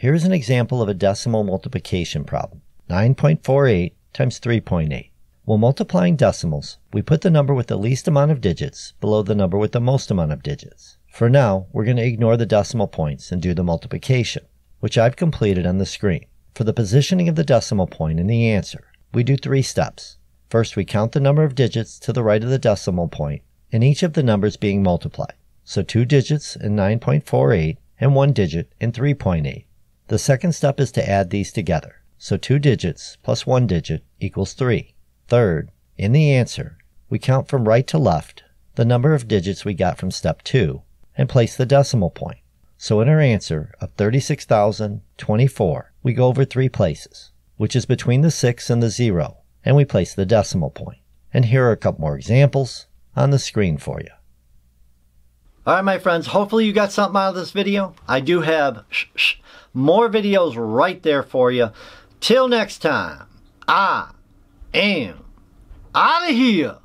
Here's an example of a decimal multiplication problem. 9.48 times 3.8. When multiplying decimals, we put the number with the least amount of digits below the number with the most amount of digits. For now, we're going to ignore the decimal points and do the multiplication, which I've completed on the screen. For the positioning of the decimal point in the answer, we do three steps. First, we count the number of digits to the right of the decimal point in each of the numbers being multiplied. So two digits in 9.48 and one digit in 3.8. The second step is to add these together. So two digits plus one digit equals three. Third, in the answer, we count from right to left the number of digits we got from step two and place the decimal point. So in our answer of 36,024, we go over three places, which is between the 6 and the 0, and we place the decimal point. And here are a couple more examples on the screen for you. Alright my friends, hopefully you got something out of this video. I do have more videos right there for you. Till next time, I am out of here.